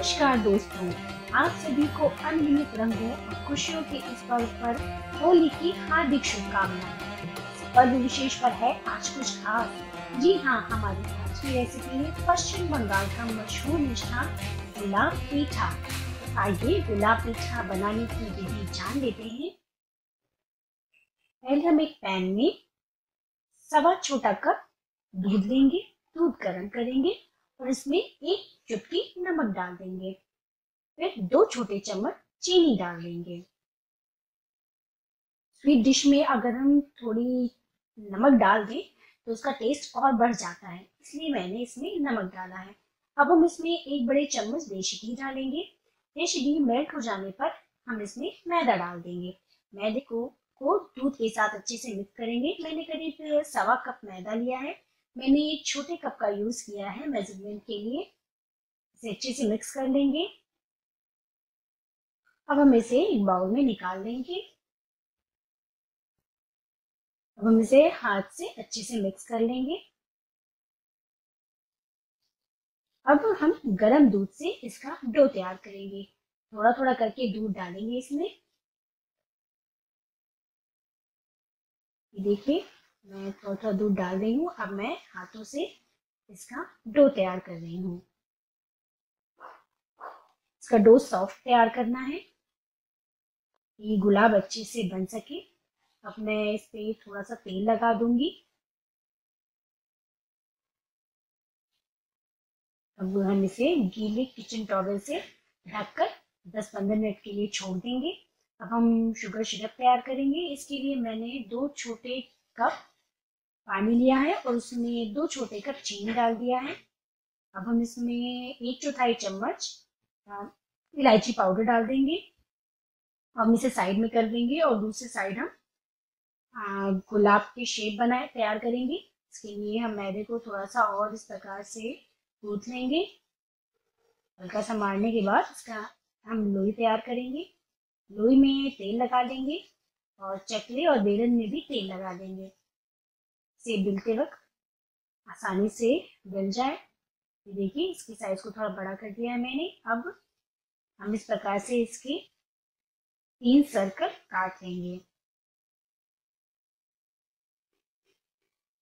नमस्कार दोस्तों, आप सभी को अनगिनत रंगों और खुशियों के इस पर्व पर होली की हार्दिक शुभकामनाएँ। पर्व विशेष पर है आज कुछ खास। जी हाँ हमारी आज की रेसिपी है पश्चिम बंगाल का मशहूर मिष्ठान गुलाब पीठा। आइए गुलाब पीठा बनाने की विधि जान लेते हैं। पहले हम एक पैन में सवा छोटा कप दूध लेंगे, दूध गर्म करेंगे। और इसमें एक चुटकी नमक डाल देंगे। फिर दो छोटे चम्मच चीनी डाल देंगे। स्वीट डिश में अगर हम थोड़ी नमक डाल दें तो उसका टेस्ट और बढ़ जाता है। इसलिए मैंने इसमें नमक डाला है। अब हम इसमें एक बड़े चम्मच देशी घी डालेंगे। देशी घी मेल्ट हो जाने पर हम इसमें मैदा डाल देंगे। मैदे को को दूध के साथ अच्छे से मिक्स करेंगे। मैंने करीब सवा कप मैदा लिया है। मैंने एक छोटे कप का यूज़ किया है मेज़रमेंट के लिए। इसे अच्छे से मिक्स कर लेंगे। अब हम इसे एक बाउल में निकाल लेंगे। अब हम इसे हाथ से अच्छे से मिक्स कर लेंगे। अब हम गरम दूध से इसका डो तैयार करेंगे। थोड़ा थोड़ा करके दूध डालेंगे इसमें। देखिए मैं थोड़ा थोड़ा दूध डाल रही हूँ। अब मैं हाथों से इसका डो तैयार कर रही हूँ। इसका डो सॉफ्ट तैयार करना है। ये गुलाब अच्छे से बन सके। अब मैं इस पे थोड़ा सा तेल लगा दूँगी। अब हम इसे गीले किचन टॉवल से ढककर 10-15 मिनट के लिए छोड़ देंगे। अब हम शुगर सिरप तैयार करेंगे। इसके लिए मैंने दो छोटे कप पानी लिया है और उसमें दो छोटे कप चीनी डाल दिया है। अब हम इसमें एक चौथाई चम्मच इलायची पाउडर डाल देंगे। हम इसे साइड में कर देंगे और दूसरी साइड हम गुलाब के शेप बनाए, तैयार करेंगे। इसके लिए हम मैदे को थोड़ा सा और इस प्रकार से गूथ लेंगे। हल्का सा मारने के बाद इसका हम लोई तैयार करेंगे। लोई में तेल लगा देंगे और चकले और बेलन में भी तेल लगा देंगे। से बिलते वक्त आसानी से बिल जाए। ये देखिए, इसकी साइज़ को थोड़ा बड़ा कर दिया है मैंने। अब हम इस प्रकार से इसके तीन सर्कल काट लेंगे।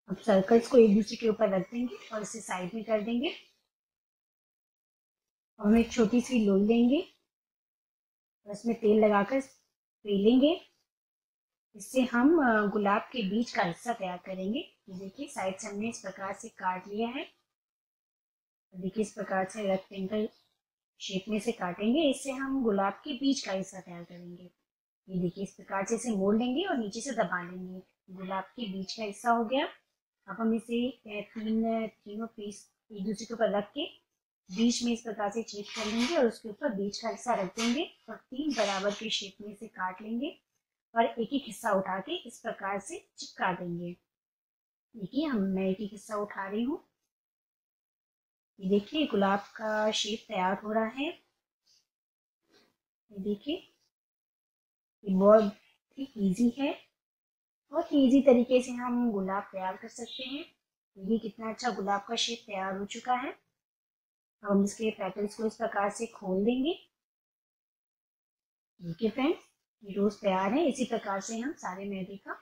अब सर्कल्स को एक दूसरे के ऊपर रख देंगे और इसे साइड में कर देंगे। और हम एक छोटी सी लोई लेंगे और इसमें तेल लगाकर पेलेंगे इससे हम गुलाब के बीज का हिस्सा तैयार करेंगे। देखिए, साइड से हमने इस प्रकार से काट लिया है। देखिए, इस प्रकार से रेक्टेंगल शेप में से काटेंगे। इससे हम गुलाब के बीज का हिस्सा तैयार करेंगे। ये देखिए, इस प्रकार से इसे मोड़ लेंगे और नीचे से दबा लेंगे। गुलाब के बीज का हिस्सा हो गया। अब हम इसे तीन, तीनों पीस एक दूसरे के ऊपर रख के बीच में इस प्रकार से छेद कर लेंगे और उसके ऊपर बीज का हिस्सा रख देंगे और तीन बराबर के शेप में इसे काट लेंगे। और एक एक हिस्सा उठा के इस प्रकार से चिपका देंगे। देखिए, हम मैं एक एक हिस्सा उठा रही हूँ। ये देखिए, गुलाब का शेप तैयार हो रहा है। ये देखिए, ये बहुत ही ईजी है। बहुत ही ईजी तरीके से हम गुलाब तैयार कर सकते हैं। ये कितना अच्छा गुलाब का शेप तैयार हो चुका है। हम इसके पेटल्स को इस प्रकार से खोल देंगे। देखिए फ्रेंड्स रोज तैयार है। इसी प्रकार से हम सारे मैदे का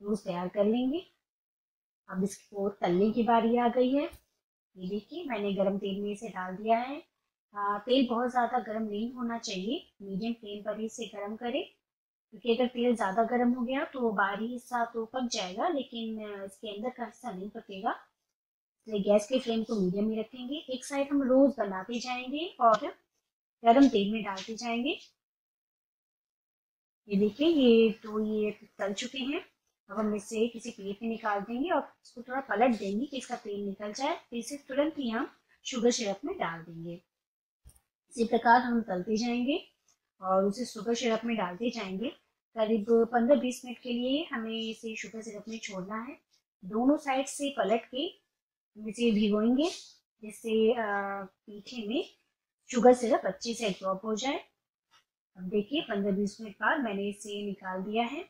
रोज तैयार कर लेंगे। अब इसको तलने की बारी आ गई है। ये देखिए मैंने गरम तेल में इसे डाल दिया है। आ, तेल बहुत ज़्यादा गर्म नहीं होना चाहिए। मीडियम फ्लेम पर ही इसे गर्म करें। क्योंकि अगर तेल ज़्यादा गर्म हो गया तो बाहरी हिस्सा तो पक जाएगा लेकिन इसके अंदर का हिस्सा नहीं पकेगा। इसलिए गैस के फ्लेम को मीडियम ही रखेंगे। एक साइड हम रोज बनाते जाएँगे और गर्म तेल में डालते जाएँगे। ये देखिए, ये तो ये तल चुके हैं। अब हम इसे किसी प्लेट में निकाल देंगे और इसको थोड़ा पलट देंगे कि इसका तेल निकल जाए। फिर इसे तुरंत ही हम शुगर सिरप में डाल देंगे। इसी प्रकार हम तलते जाएँगे और उसे शुगर सिरप में डालते जाएँगे। करीब पंद्रह बीस मिनट के लिए हमें इसे शुगर सिरप में छोड़ना है। दोनों साइड से पलट के हम इसे भिगोएँगे जिससे पीठे में शुगर सिरप अच्छे से एब्जॉर्ब हो जाए। अब देखिए, पंद्रह बीस मिनट बाद मैंने इसे निकाल दिया है।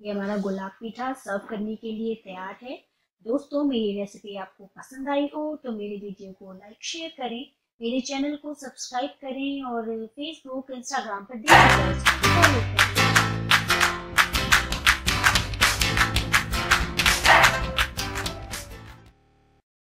ये हमारा गुलाब पीठा सर्व करने के लिए तैयार है। दोस्तों, मेरी रेसिपी आपको पसंद आई हो तो मेरे वीडियो को लाइक, शेयर करें, मेरे चैनल को सब्सक्राइब करें और फेसबुक, इंस्टाग्राम पर देखें फॉलो करें